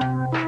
Bye.